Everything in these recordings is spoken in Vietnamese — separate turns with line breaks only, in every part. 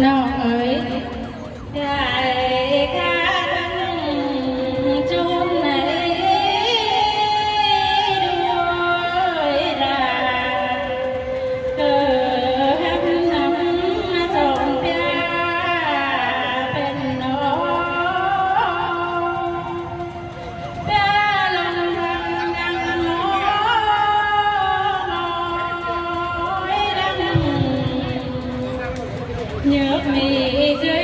nàng ấy. of me.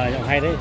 ờ hay đấy.